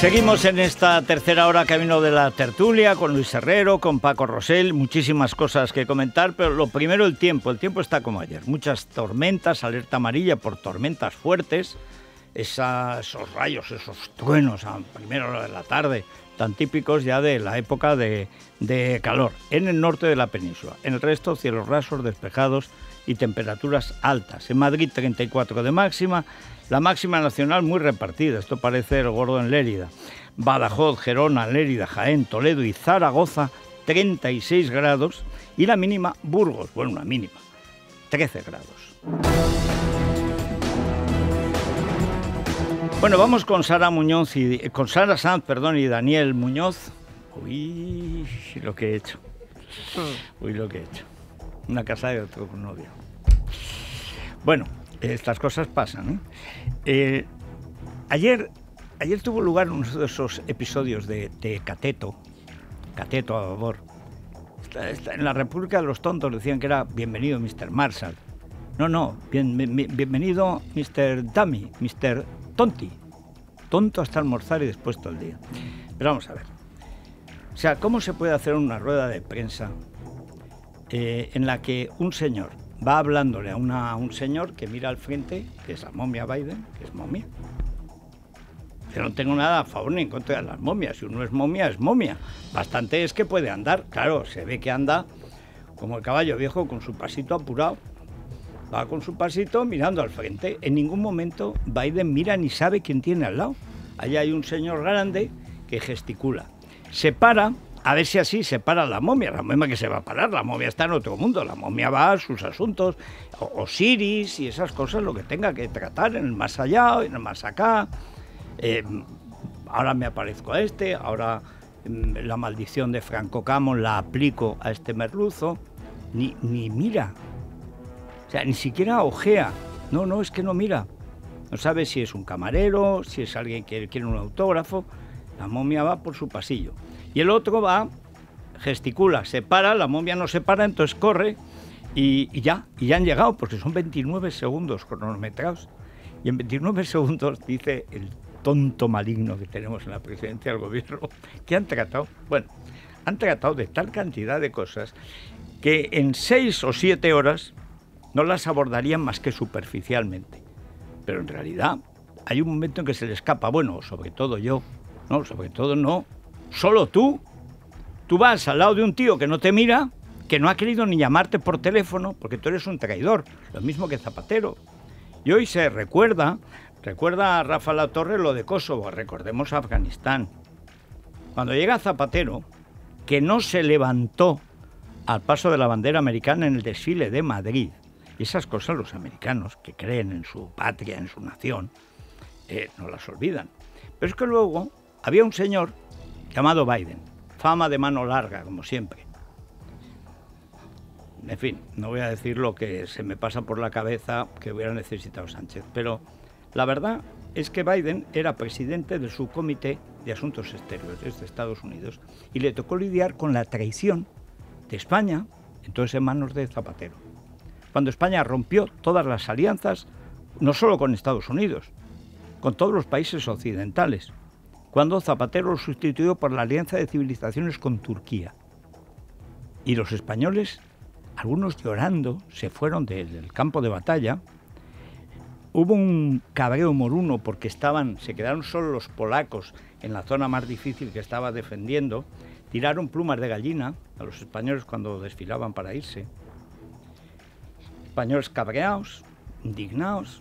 Seguimos en esta tercera hora camino de la tertulia con Luis Herrero, con Paco Rosell, muchísimas cosas que comentar, pero lo primero el tiempo. El tiempo está como ayer, muchas tormentas, alerta amarilla por tormentas fuertes, esos rayos, esos truenos a primera hora de la tarde, tan típicos ya de la época de, de calor, en el norte de la península. En el resto, cielos rasos, despejados y temperaturas altas. En Madrid 34 de máxima, la máxima nacional muy repartida, esto parece el gordo en Lérida. Badajoz, Gerona, Lérida, Jaén, Toledo y Zaragoza 36 grados y la mínima Burgos, bueno, una mínima, 13 grados. Bueno, vamos con Sara Muñoz y con Sara Sanz, perdón, y Daniel Muñoz. Uy, lo que he hecho. Uy, lo que he hecho. Una casa de otro novio. Bueno, estas cosas pasan. ¿eh? Eh, ayer, ayer tuvo lugar uno de esos episodios de, Cateto, Cateto a favor. En la República de los Tontos decían que era bienvenido Mr. Marshall. No, no, bienvenido Mr. Dummy, Mr. Tonti. Tonto hasta almorzar y después todo el día. Pero vamos a ver. O sea, ¿cómo se puede hacer una rueda de prensa eh, en la que un señor va hablándole a, un señor que mira al frente, que es la momia Biden, que es momia. Yo no tengo nada a favor ni en contra de las momias. Si uno es momia, es momia. Bastante es que puede andar. Claro, se ve que anda como el caballo viejo con su pasito apurado. Va con su pasito mirando al frente. En ningún momento Biden mira ni sabe quién tiene al lado. Allá hay un señor grande que gesticula. Se para a ver si así se para la momia. La momia que se va a parar, la momia está en otro mundo, la momia va a sus asuntos, Osiris y esas cosas, lo que tenga que tratar en el más allá, en el más acá. Eh, ahora me aparezco a este, ahora mm, la maldición de Franco Camon la aplico a este merluzo. Ni, ni mira, o sea, ni siquiera ojea. No, no, es que no mira. No sabe si es un camarero, si es alguien que quiere un autógrafo. La momia va por su pasillo. Y el otro va, gesticula, se para, la momia no se para, entonces corre y, ya, y ya han llegado, porque son 29 segundos cronometrados. Y en 29 segundos dice el tonto maligno que tenemos en la presidencia del gobierno, que han tratado, bueno, han tratado de tal cantidad de cosas que en seis o siete horas no las abordarían más que superficialmente. Pero en realidad hay un momento en que se le escapa, bueno, sobre todo yo, no, sobre todo no, solo tú. Tú vas al lado de un tío que no te mira, que no ha querido ni llamarte por teléfono, porque tú eres un traidor, lo mismo que Zapatero. Y hoy se recuerda, recuerda a Rafa La Torre lo de Kosovo, recordemos Afganistán. Cuando llega Zapatero, que no se levantó al paso de la bandera americana en el desfile de Madrid, y esas cosas los americanos que creen en su patria, en su nación, eh, no las olvidan. Pero es que luego había un señor llamado Biden. Fama de mano larga, como siempre. En fin, no voy a decir lo que se me pasa por la cabeza que hubiera necesitado Sánchez, pero la verdad es que Biden era presidente del subcomité de Asuntos Exteriores de Estados Unidos y le tocó lidiar con la traición de España, entonces en manos de Zapatero. Cuando España rompió todas las alianzas, no solo con Estados Unidos, con todos los países occidentales, cuando Zapatero lo sustituyó por la Alianza de Civilizaciones con Turquía. Y los españoles, algunos llorando, se fueron del campo de batalla. Hubo un cabreo moruno porque estaban, se quedaron solo los polacos en la zona más difícil que estaba defendiendo. Tiraron plumas de gallina a los españoles cuando desfilaban para irse. Españoles cabreados, indignados.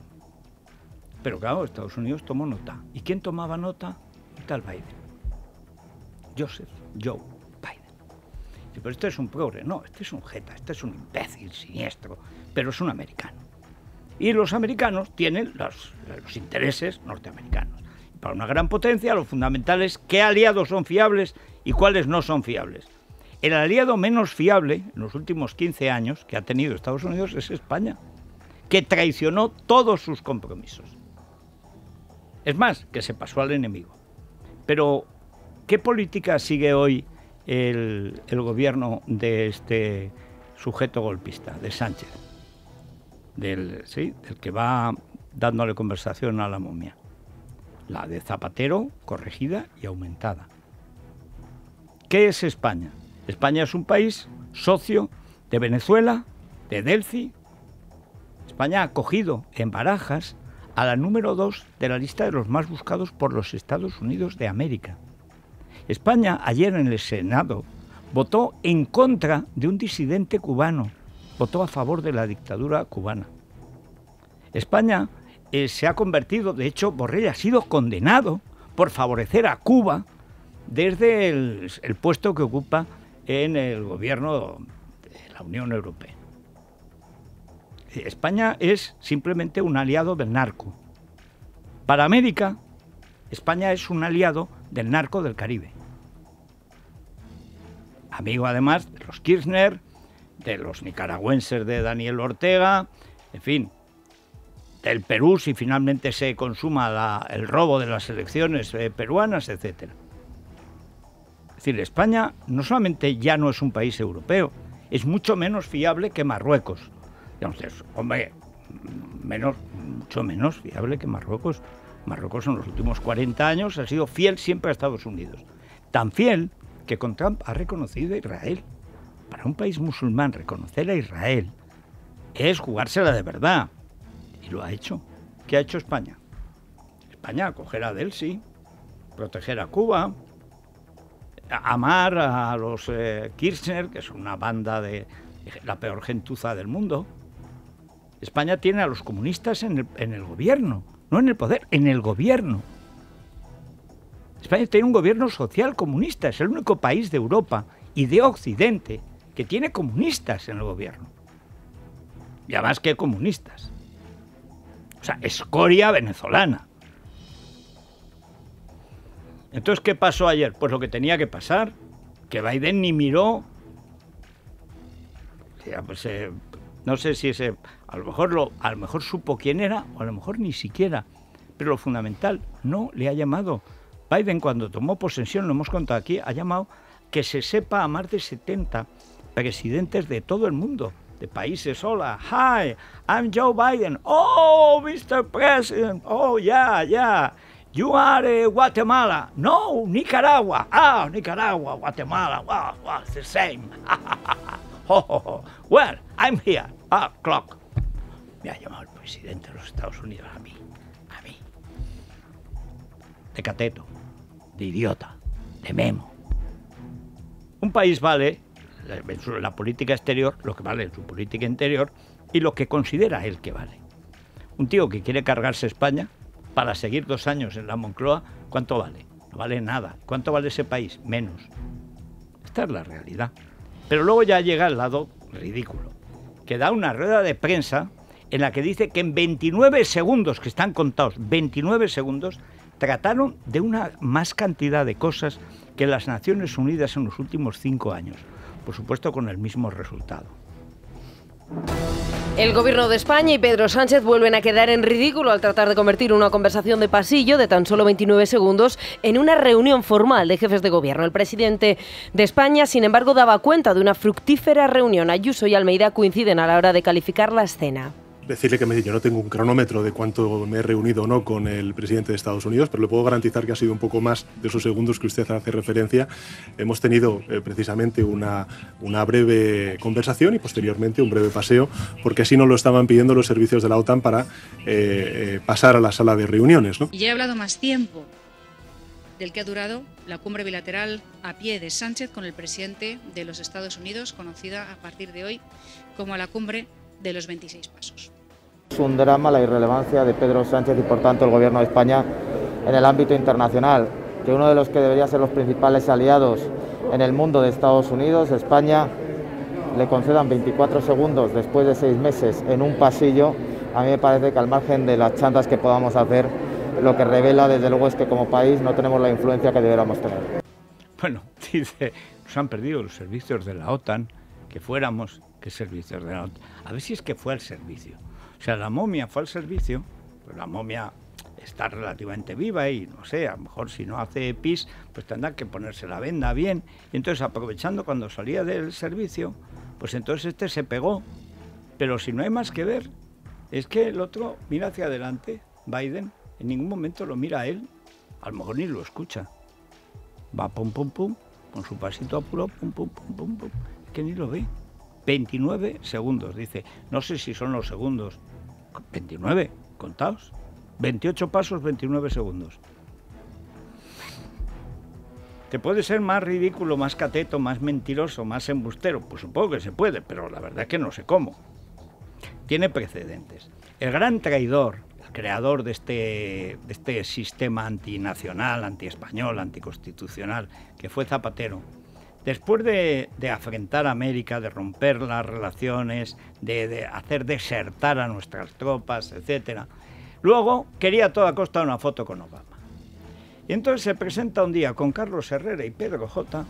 Pero claro, Estados Unidos tomó nota. ¿Y quién tomaba nota? Tal Biden. Joseph Joe Biden. pero este es un progre. No, este es un jeta, este es un imbécil siniestro, pero es un americano. Y los americanos tienen los, los intereses norteamericanos. Para una gran potencia, lo fundamental es qué aliados son fiables y cuáles no son fiables. El aliado menos fiable en los últimos 15 años que ha tenido Estados Unidos es España, que traicionó todos sus compromisos. Es más, que se pasó al enemigo. Pero, ¿qué política sigue hoy el, gobierno de este sujeto golpista, de Sánchez? Del, ¿sí? del que va dándole conversación a la momia. la de Zapatero corregida y aumentada. ¿Qué es España? España es un país socio de Venezuela, de Delci. España ha acogido en Barajas a la número dos de la lista de los más buscados por los Estados Unidos de América. España ayer en el Senado votó en contra de un disidente cubano, votó a favor de la dictadura cubana. España eh, se ha convertido, de hecho, Borrell ha sido condenado por favorecer a Cuba desde el puesto que ocupa en el gobierno de la Unión Europea. España es simplemente un aliado del narco. Para América, España es un aliado del narco del Caribe. Amigo además de los Kirchner, de los nicaragüenses de Daniel Ortega, en fin, del Perú si finalmente se consuma el robo de las elecciones eh, peruanas, etc. Es decir, España no solamente ya no es un país europeo, es mucho menos fiable que Marruecos. Entonces, hombre, menos, mucho menos fiable que Marruecos. Marruecos en los últimos 40 años ha sido fiel siempre a Estados Unidos. Tan fiel que con Trump ha reconocido a Israel. Para un país musulmán reconocer a Israel es jugársela de verdad. Y lo ha hecho. ¿Qué ha hecho España? España acoger a Delsi, proteger a Cuba, amar a los eh, Kirchner, que son una banda de, la peor gentuza del mundo. España tiene a los comunistas en el, gobierno, no en el poder, en el gobierno. España tiene un gobierno social comunista, es el único país de Europa y de Occidente que tiene comunistas en el gobierno. Y además que comunistas. O sea, escoria venezolana. Entonces, ¿qué pasó ayer? Pues lo que tenía que pasar, que Biden ni miró. Pues, eh, no sé si ese, a lo mejor lo, a lo mejor supo quién era, o a lo mejor ni siquiera. Pero lo fundamental, no le ha llamado. Biden cuando tomó posesión, lo hemos contado aquí, ha llamado que se sepa a más de 70 presidentes de todo el mundo, de países. Hola, hi, I'm Joe Biden. Oh, Mr. President. Oh, yeah, yeah. You are Guatemala. No, Nicaragua. Ah, Nicaragua, Guatemala. Wow, wow, it's the same. oh, Well, I'm here. Ah, clock. Me ha llamado el presidente de los Estados Unidos a mí. A mí. De cateto. De idiota. De memo. Un país vale, la política exterior, lo que vale en su política interior y lo que considera él que vale. Un tío que quiere cargarse España para seguir dos años en la Moncloa, ¿cuánto vale? No vale nada. ¿Cuánto vale ese país? Menos. Esta es la realidad. Pero luego ya llega el lado ridículo, que da una rueda de prensa en la que dice que en 29 segundos, que están contados, 29 segundos, trataron de una más cantidad de cosas que las Naciones Unidas en los últimos cinco años. Por supuesto con el mismo resultado. El gobierno de España y Pedro Sánchez vuelven a quedar en ridículo al tratar de convertir una conversación de pasillo de tan solo 29 segundos en una reunión formal de jefes de gobierno. El presidente de España, sin embargo, daba cuenta de una fructífera reunión. Ayuso y Almeida coinciden a la hora de calificar la escena decirle que me, yo no tengo un cronómetro de cuánto me he reunido o no con el presidente de Estados Unidos, pero le puedo garantizar que ha sido un poco más de esos segundos que usted hace referencia. Hemos tenido eh, precisamente una, breve conversación y posteriormente un breve paseo, porque así nos lo estaban pidiendo los servicios de la OTAN para eh, eh, pasar a la sala de reuniones. Y ya he hablado más tiempo del que ha durado la cumbre bilateral a pie de Sánchez con el presidente de los Estados Unidos, conocida a partir de hoy como la cumbre de los 26 pasos. Es un drama la irrelevancia de Pedro Sánchez y por tanto el Gobierno de España en el ámbito internacional, que uno de los que debería ser los principales aliados en el mundo de Estados Unidos, España, le concedan 24 segundos después de seis meses en un pasillo, a mí me parece que al margen de las chantas que podamos hacer, lo que revela desde luego es que como país no tenemos la influencia que deberíamos tener. Bueno, dice, nos han perdido los servicios de la OTAN, que fuéramos, que servicios de la OTAN. A ver si es que fue al servicio. O sea, la momia fue al servicio, pero la momia está relativamente viva y no sé, a lo mejor si no hace pis, pues tendrá que ponerse la venda bien. Y entonces aprovechando cuando salía del servicio, pues entonces este se pegó. Pero si no hay más que ver, es que el otro mira hacia adelante, Biden, en ningún momento lo mira a él, A lo mejor ni lo escucha. Va pum, pum, pum, con su pasito apuro, pum, pum, pum, pum, pum. Que ni lo ve. 29 segundos, dice. No sé si son los segundos. 29, contaos. 28 pasos, 29 segundos. ¿Te puede ser más ridículo, más cateto, más mentiroso, más embustero? Pues supongo que se puede, pero la verdad es que no sé cómo. Tiene precedentes. El gran traidor, el creador de este, de este sistema antinacional, antiespañol, anticonstitucional, que fue Zapatero, después de, de afrentar a América, de romper las relaciones, de, hacer desertar a nuestras tropas, etc., luego quería a toda costa una foto con Obama. Y entonces se presenta un día con Carlos Herrera y Pedro J.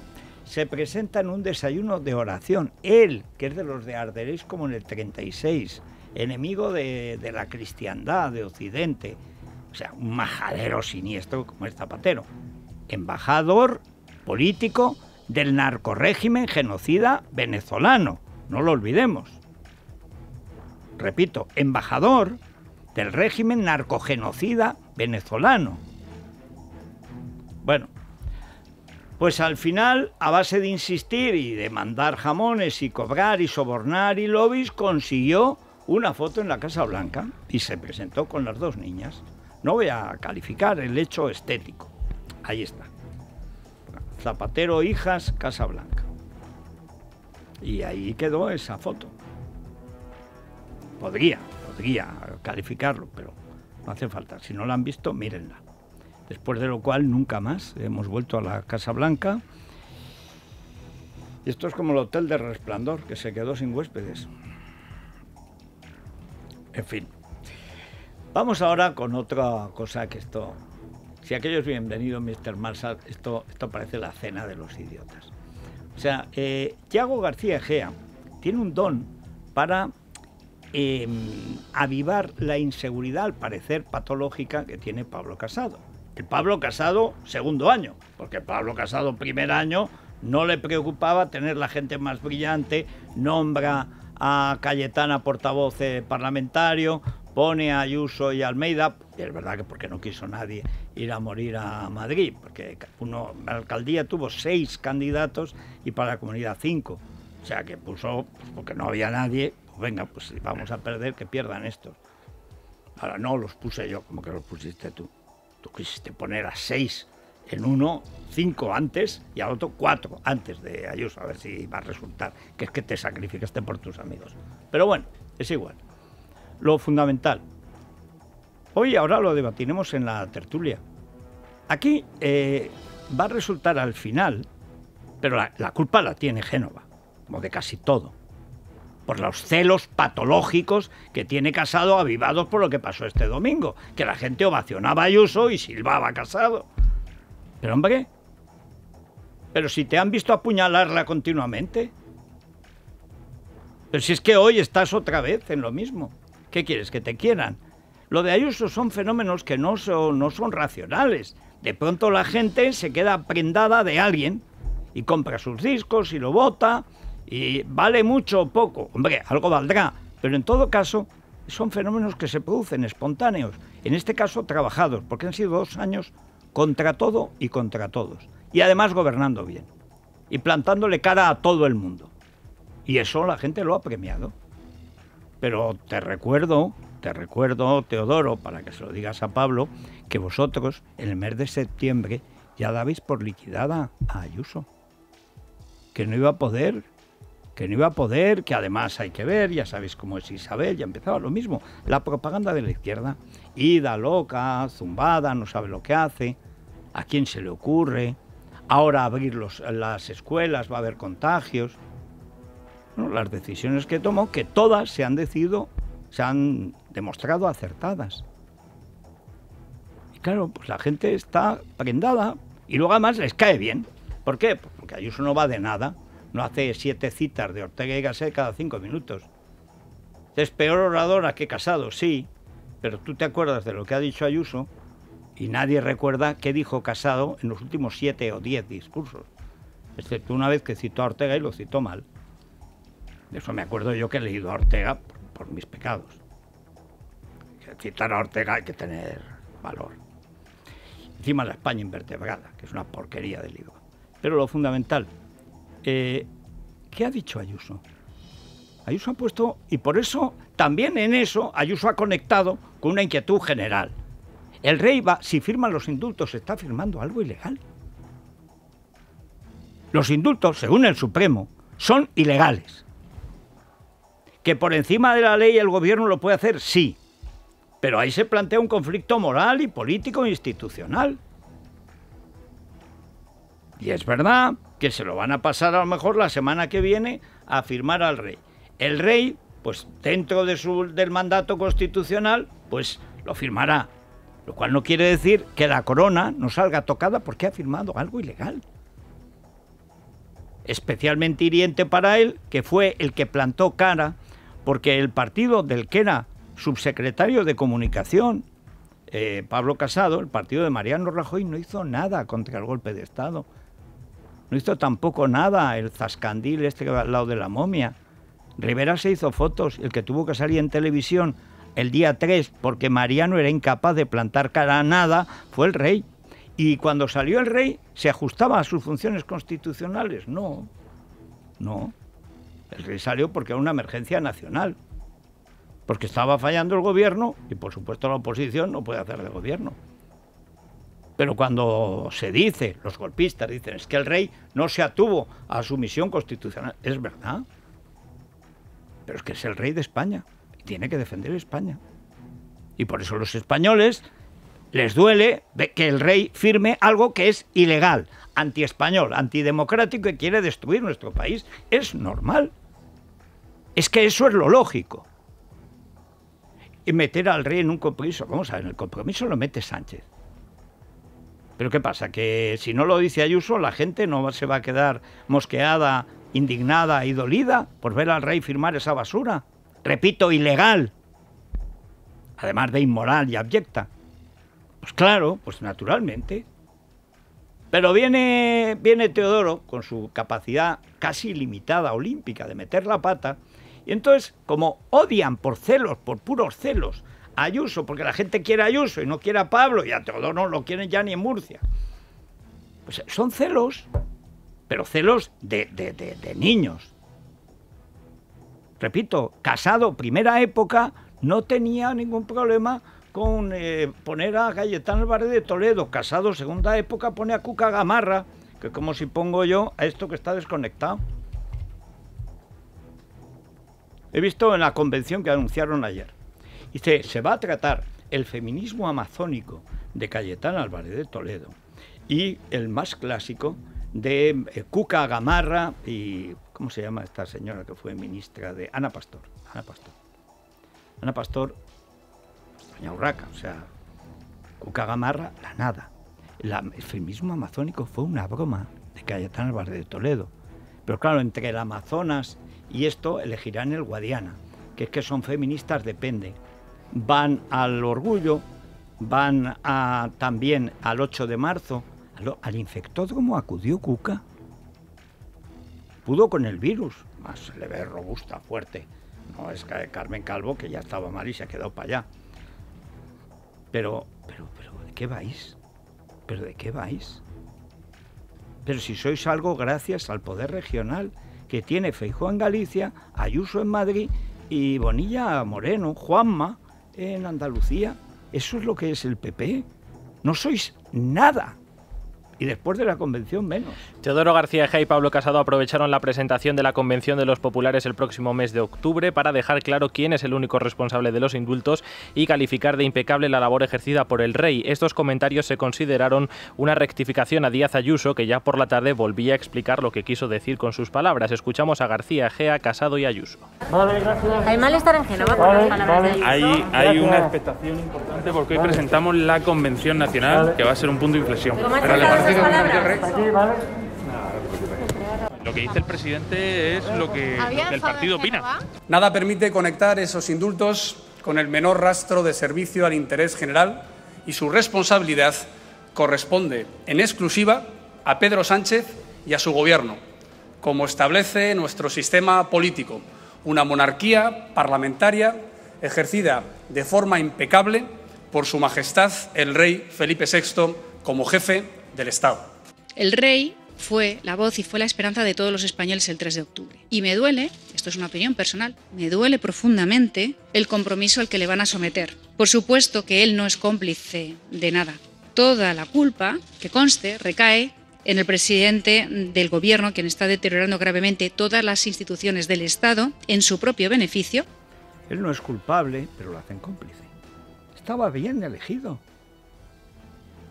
Se presenta en un desayuno de oración. Él, que es de los de Arderéis como en el 36, enemigo de, de la cristiandad, de Occidente. O sea, un majadero siniestro como es Zapatero. Embajador político del narcorrégimen genocida venezolano. No lo olvidemos. Repito, embajador del régimen narcogenocida venezolano. Bueno, pues al final, a base de insistir y de mandar jamones y cobrar y sobornar y lobbies, consiguió una foto en la Casa Blanca y se presentó con las dos niñas. No voy a calificar el hecho estético. Ahí está. Zapatero, hijas, Casa Blanca. Y ahí quedó esa foto. Podría, podría calificarlo, pero no hace falta. Si no la han visto, mírenla. Después de lo cual nunca más hemos vuelto a la Casa Blanca. Y esto es como el Hotel de Resplandor, que se quedó sin huéspedes. En fin. Vamos ahora con otra cosa que esto... Si aquello es bienvenido, Mr. Marshall, esto, parece la cena de los idiotas. O sea, eh, Tiago García Egea tiene un don para eh, avivar la inseguridad, al parecer patológica, que tiene Pablo Casado. El Pablo Casado, segundo año, porque Pablo Casado, primer año, no le preocupaba tener la gente más brillante, nombra a Cayetana portavoz eh, parlamentario, pone a Ayuso y Almeida, y es verdad que porque no quiso nadie ir a morir a Madrid, porque uno, la alcaldía tuvo seis candidatos y para la comunidad cinco. O sea que puso, pues porque no había nadie, pues venga, pues si vamos a perder, que pierdan estos. Ahora no los puse yo, como que los pusiste tú. Tú quisiste poner a seis en uno, cinco antes y al otro cuatro antes de Ayuso, a ver si va a resultar que es que te sacrificaste por tus amigos. Pero bueno, es igual. Lo fundamental. Hoy ahora lo debatiremos en la tertulia. Aquí eh, va a resultar al final, pero la, culpa la tiene Génova, como de casi todo por los celos patológicos que tiene Casado avivados por lo que pasó este domingo, que la gente ovacionaba a Ayuso y silbaba Casado. Pero hombre, pero si te han visto apuñalarla continuamente. Pero si es que hoy estás otra vez en lo mismo. ¿Qué quieres? ¿Que te quieran? Lo de Ayuso son fenómenos que no son, no son racionales. De pronto la gente se queda prendada de alguien y compra sus discos y lo vota y vale mucho o poco. Hombre, algo valdrá. Pero en todo caso, son fenómenos que se producen espontáneos. En este caso, trabajados, porque han sido dos años contra todo y contra todos. Y además gobernando bien. Y plantándole cara a todo el mundo. Y eso la gente lo ha premiado. Pero te recuerdo, te recuerdo, Teodoro, para que se lo digas a Pablo, que vosotros en el mes de septiembre ya dabais por liquidada a Ayuso. Que no iba a poder, que no iba a poder, que además hay que ver, ya sabéis cómo es Isabel, ya empezaba lo mismo, la propaganda de la izquierda, ida loca, zumbada, no sabe lo que hace, a quién se le ocurre, ahora abrir los, las escuelas va a haber contagios. Las decisiones que tomó, que todas se han decidido, se han demostrado acertadas. Y claro, pues la gente está prendada y luego además les cae bien. ¿Por qué? Pues porque Ayuso no va de nada, no hace siete citas de Ortega y Gasset cada cinco minutos. Es peor oradora que Casado, sí, pero tú te acuerdas de lo que ha dicho Ayuso y nadie recuerda qué dijo Casado en los últimos siete o diez discursos, excepto una vez que citó a Ortega y lo citó mal. De eso me acuerdo yo que he leído a Ortega por, mis pecados. Citar a Ortega hay que tener valor. encima la España invertebrada, que es una porquería de libro. Pero lo fundamental, eh, ¿qué ha dicho Ayuso? Ayuso ha puesto, y por eso, también en eso, Ayuso ha conectado con una inquietud general. El rey va, si firma los indultos, está firmando algo ilegal. Los indultos, según el Supremo, son ilegales. Que por encima de la ley el gobierno lo puede hacer, sí. Pero ahí se plantea un conflicto moral y político e institucional. Y es verdad que se lo van a pasar a lo mejor la semana que viene a firmar al rey. El rey, pues dentro de su, del mandato constitucional, pues lo firmará. Lo cual no quiere decir que la corona no salga tocada porque ha firmado algo ilegal. Especialmente hiriente para él, que fue el que plantó cara, porque el partido del que era subsecretario de Comunicación, eh, Pablo Casado, el partido de Mariano Rajoy, no hizo nada contra el golpe de Estado. No hizo tampoco nada el zascandil este que va al lado de la momia. Rivera se hizo fotos, el que tuvo que salir en televisión el día 3 porque Mariano era incapaz de plantar cara a nada fue el rey. Y cuando salió el rey, ¿se ajustaba a sus funciones constitucionales? No, no. El rey salió porque era una emergencia nacional. Porque estaba fallando el gobierno y por supuesto la oposición no puede hacer de gobierno. Pero cuando se dice, los golpistas dicen, es que el rey no se atuvo a su misión constitucional, es verdad. Pero es que es el rey de España y tiene que defender España. Y por eso los españoles les duele que el rey firme algo que es ilegal, antiespañol, antidemocrático y quiere destruir nuestro país. Es normal. Es que eso es lo lógico. Y meter al rey en un compromiso, vamos a ver, el compromiso lo mete Sánchez. Pero ¿qué pasa? Que si no lo dice Ayuso, la gente no se va a quedar mosqueada, indignada y dolida por ver al rey firmar esa basura. Repito, ilegal. Además de inmoral y abyecta. Pues claro, pues naturalmente. Pero viene, viene Teodoro con su capacidad casi ilimitada, olímpica, de meter la pata. Y entonces, como odian por celos, por puros celos, Ayuso, porque la gente quiere a Ayuso y no quiere a Pablo, y a Teodoro no lo quieren ya ni en Murcia. Pues son celos, pero celos de, de niños. Repito, casado, primera época, no tenía ningún problema con eh, poner a Cayetano Álvarez de Toledo. Casado, segunda época, pone a Cuca Gamarra, que como si pongo yo a esto que está desconectado. He visto en la convención que anunciaron ayer. Dice, se va a tratar el feminismo amazónico de Cayetano Álvarez de Toledo y el más clásico de eh, Cuca Gamarra y ¿cómo se llama esta señora que fue ministra de Ana Pastor? Ana Pastor. Ana Pastor, doña Urraca, o sea, Cuca Gamarra, la nada. el feminismo amazónico fue una broma de Cayetano Álvarez de Toledo. Pero claro, entre el Amazonas y esto elegirán el Guadiana, que es que son feministas, depende van al orgullo, van también al 8 de marzo. Al, al infectódromo acudió Cuca. Pudo con el virus, más se le ve robusta, fuerte. No es Carmen Calvo, que ya estaba mal y se ha quedado para allá. Pero, pero, pero, ¿de qué vais? ¿Pero de qué vais? Pero si sois algo gracias al poder regional que tiene Feijó en Galicia, Ayuso en Madrid y Bonilla Moreno, Juanma, en Andalucía. Eso es lo que es el PP. No sois nada y después de la convención menos. Teodoro García Ejea y Pablo Casado aprovecharon la presentación de la convención de los populares el próximo mes de octubre para dejar claro quién es el único responsable de los indultos y calificar de impecable la labor ejercida por el rey. Estos comentarios se consideraron una rectificación a Díaz Ayuso que ya por la tarde volvía a explicar lo que quiso decir con sus palabras. Escuchamos a García Ejea, Casado y Ayuso. Hay malestar en Génova por las palabras de Ayuso. Hay, hay una expectación importante porque hoy presentamos la convención nacional que va a ser un punto de inflexión. Lo que dice el presidente es lo que, el partido opina. Nada permite conectar esos indultos con el menor rastro de servicio al interés general y su responsabilidad corresponde en exclusiva a Pedro Sánchez y a su gobierno, como establece nuestro sistema político, una monarquía parlamentaria ejercida de forma impecable por Su Majestad el Rey Felipe VI como jefe del Estado. El rey fue la voz y fue la esperanza de todos los españoles el 3 de octubre. Y me duele, esto es una opinión personal, me duele profundamente el compromiso al que le van a someter. Por supuesto que él no es cómplice de nada. Toda la culpa, que conste, recae en el presidente del gobierno, quien está deteriorando gravemente todas las instituciones del Estado en su propio beneficio. Él no es culpable, pero lo hacen cómplice. Estaba bien elegido.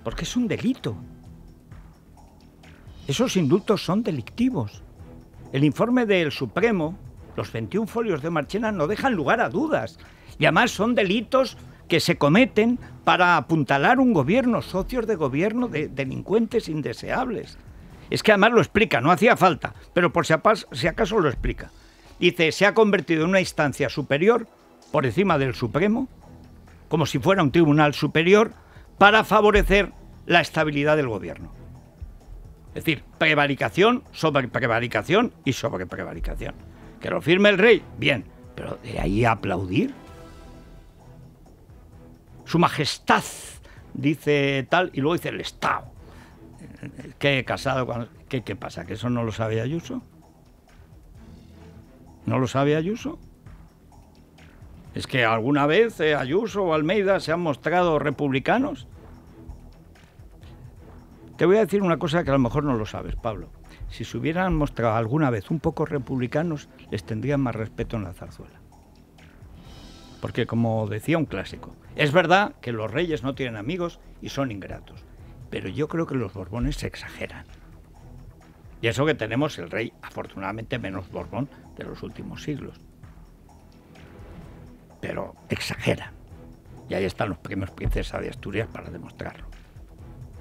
Porque es un delito. Esos indultos son delictivos. El informe del Supremo, los 21 folios de Marchena, no dejan lugar a dudas. Y además son delitos que se cometen para apuntalar un gobierno, socios de gobierno de delincuentes indeseables. Es que además lo explica, no hacía falta, pero por si acaso lo explica. Dice, se ha convertido en una instancia superior, por encima del Supremo, como si fuera un tribunal superior, para favorecer la estabilidad del gobierno. Es decir, prevaricación sobre prevaricación y sobre prevaricación. Que lo firme el rey, bien, pero de ahí aplaudir. Su majestad dice tal y luego dice el Estado. ¿Qué casado? ¿Qué, ¿Qué pasa? ¿Que eso no lo sabe Ayuso? ¿No lo sabe Ayuso? ¿Es que alguna vez eh, Ayuso o Almeida se han mostrado republicanos? Te voy a decir una cosa que a lo mejor no lo sabes, Pablo. Si se hubieran mostrado alguna vez un poco republicanos, les tendrían más respeto en la zarzuela. Porque como decía un clásico, es verdad que los reyes no tienen amigos y son ingratos, pero yo creo que los borbones se exageran. Y eso que tenemos el rey, afortunadamente menos borbón de los últimos siglos. Pero exageran. Y ahí están los premios Princesa de Asturias para demostrarlo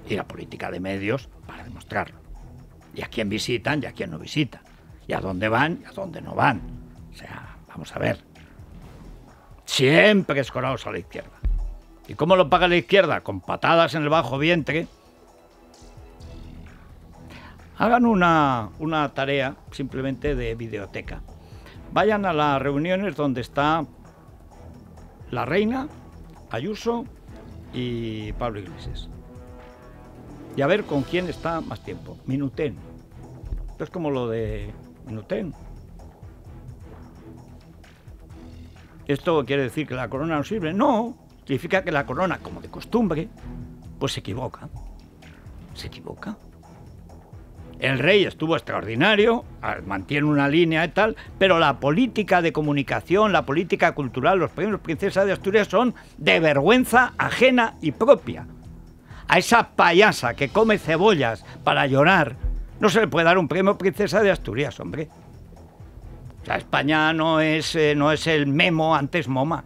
y la política de medios para demostrarlo. Y a quién visitan y a quién no visitan. Y a dónde van y a dónde no van. O sea, vamos a ver. Siempre escorados a la izquierda. ¿Y cómo lo paga la izquierda? Con patadas en el bajo vientre. Hagan una, una tarea simplemente de videoteca. Vayan a las reuniones donde está la reina, Ayuso y Pablo Iglesias y a ver con quién está más tiempo. Minutén. Es como lo de Minutén. ¿Esto quiere decir que la corona no sirve? No, significa que la corona, como de costumbre, pues se equivoca. Se equivoca. El rey estuvo extraordinario, mantiene una línea y tal, pero la política de comunicación, la política cultural, los premios Princesa de Asturias son de vergüenza ajena y propia a esa payasa que come cebollas para llorar, no se le puede dar un premio princesa de Asturias, hombre. O sea, España no es, eh, no es el memo antes moma.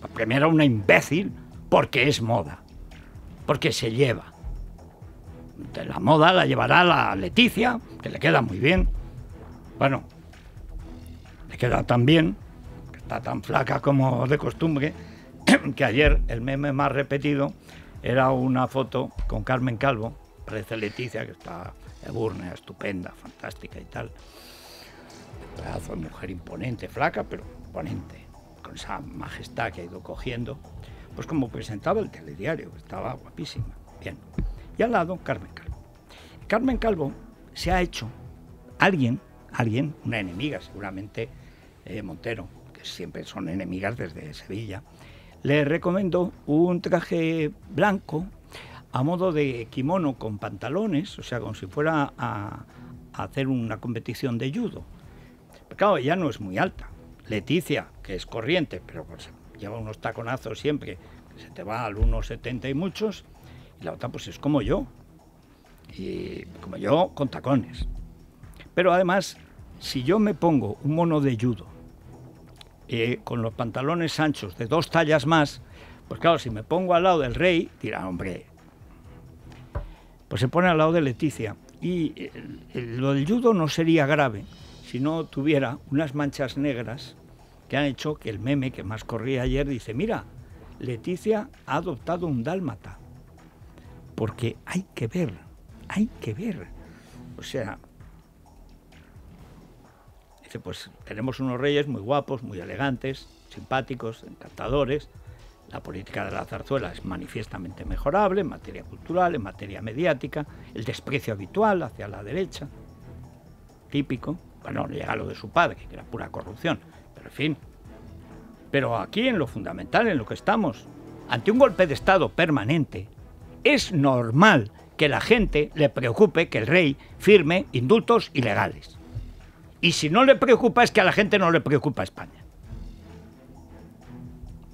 La primera una imbécil porque es moda, porque se lleva. De la moda la llevará la Leticia, que le queda muy bien. Bueno, le queda tan bien, que está tan flaca como de costumbre, que ayer el meme más repetido era una foto con Carmen Calvo, parece Leticia, que está eburna, estupenda, fantástica y tal. Pedazo de mujer imponente, flaca, pero imponente, con esa majestad que ha ido cogiendo. Pues como presentaba el telediario, estaba guapísima. Bien. Y al lado, Carmen Calvo. Carmen Calvo se ha hecho alguien, alguien, una enemiga seguramente, eh, Montero, que siempre son enemigas desde Sevilla, le recomiendo un traje blanco a modo de kimono con pantalones, o sea, como si fuera a, hacer una competición de judo. Pero claro, ella no es muy alta. Leticia, que es corriente, pero lleva unos taconazos siempre, se te va al 1,70 y muchos, y la otra pues es como yo, y como yo con tacones. Pero además, si yo me pongo un mono de judo eh, con los pantalones anchos de dos tallas más, pues claro, si me pongo al lado del rey, dirá, hombre, pues se pone al lado de Leticia. Y lo del judo no sería grave si no tuviera unas manchas negras que han hecho que el meme que más corría ayer dice, mira, Leticia ha adoptado un dálmata. Porque hay que ver, hay que ver. O sea, Dice, pues tenemos unos reyes muy guapos, muy elegantes, simpáticos, encantadores, La política de la zarzuela es manifiestamente mejorable en materia cultural, en materia mediática, el desprecio habitual hacia la derecha, típico, bueno, llega lo de su padre, que era pura corrupción, pero en fin. Pero aquí en lo fundamental, en lo que estamos, ante un golpe de Estado permanente, es normal que la gente le preocupe que el rey firme indultos ilegales. Y si no le preocupa es que a la gente no le preocupa España.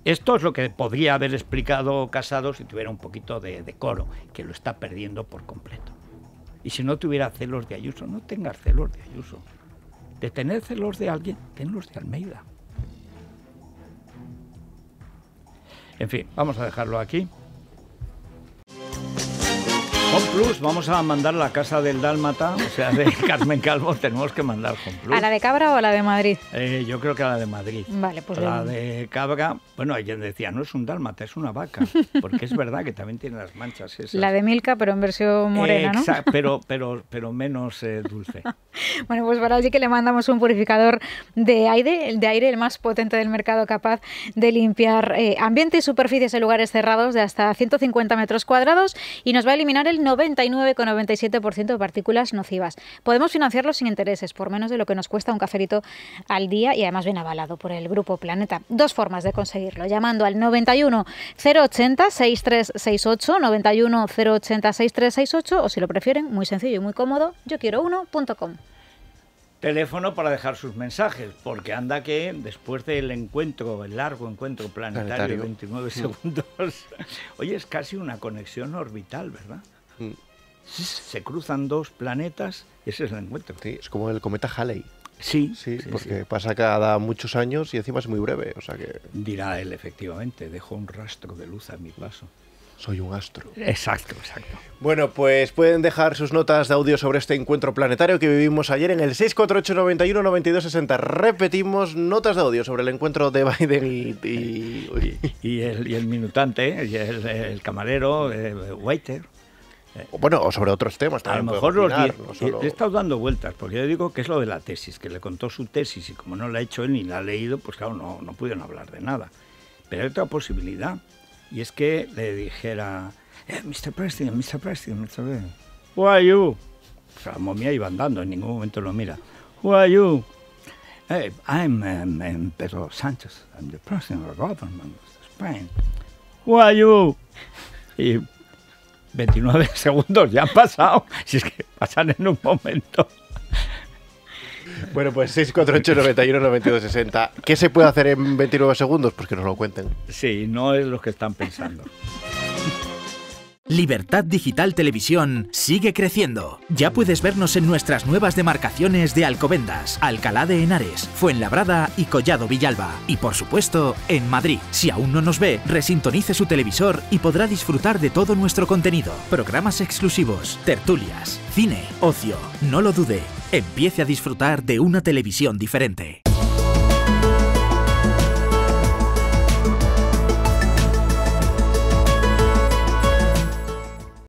Esto es lo que podría haber explicado Casado si tuviera un poquito de decoro, que lo está perdiendo por completo. Y si no tuviera celos de Ayuso, no tengas celos de Ayuso. De tener celos de alguien, tenlos de Almeida. En fin, vamos a dejarlo aquí. Home Plus, vamos a mandar la casa del Dálmata, o sea, de Carmen Calvo, tenemos que mandar Home Plus. ¿A la de Cabra o a la de Madrid? Eh, yo creo que a la de Madrid. Vale, pues La bien. de Cabra, bueno, alguien decía, no es un Dálmata, es una vaca, porque es verdad que también tiene las manchas esas. La de Milka, pero en versión morena, ¿no? Exacto, pero, pero, pero menos eh, dulce. Bueno, pues para allí que le mandamos un purificador de aire, el de aire el más potente del mercado, capaz de limpiar eh, ambiente y superficies en lugares cerrados de hasta 150 metros cuadrados y nos va a eliminar el 99,97% de partículas nocivas. Podemos financiarlo sin intereses, por menos de lo que nos cuesta un cafelito al día y además bien avalado por el Grupo Planeta. Dos formas de conseguirlo, llamando al 91 080 6368, 91 080 6368 o si lo prefieren, muy sencillo y muy cómodo, yo quiero uno.com. Teléfono para dejar sus mensajes, porque anda que después del encuentro, el largo encuentro planetario, Planetario. 29 Mm. segundos, oye, es casi una conexión orbital, ¿verdad? Mm. Se cruzan dos planetas y ese es el encuentro. Sí, es como el cometa Halley. Sí, Sí, sí, porque sí. pasa cada muchos años y encima es muy breve, o sea que Dirá él, efectivamente, dejó un rastro de luz a mi paso. soy un astro. Exacto, exacto. Bueno, pues pueden dejar sus notas de audio sobre este encuentro planetario que vivimos ayer en el 648 91 92 60. Repetimos notas de audio sobre el encuentro de Biden y... y- uy. Y el, y el minutante, y el, el camarero, eh, waiter. Bueno, o sobre otros temas A lo también. mejor los opinar, di- no solo- he estado dando vueltas, porque yo digo que es lo de la tesis, que le contó su tesis y como no la ha hecho él ni la ha leído, pues claro, no, no pudieron hablar de nada. Pero hay otra posibilidad, y es que le dijera, eh, Mr. President, Mr. President, Mr. President, who are you? O sea, la momia iba andando, en ningún momento lo mira. Who are you? Hey, I'm um, um, Pedro Sánchez, I'm the president of the government of Spain. Who are you? Y 29 segundos ya han pasado. Si es que pasan en un momento. Bueno, pues 648 91 92 60. ¿Qué se puede hacer en 29 segundos? Pues que nos lo cuenten. Sí, no es lo que están pensando. Libertad Digital Televisión sigue creciendo. Ya puedes vernos en nuestras nuevas demarcaciones de Alcobendas, Alcalá de Henares, Fuenlabrada y Collado Villalba. Y por supuesto, en Madrid. Si aún no nos ve, resintonice su televisor y podrá disfrutar de todo nuestro contenido. Programas exclusivos, tertulias, cine, ocio. No lo dude. Empiece a disfrutar de una televisión diferente.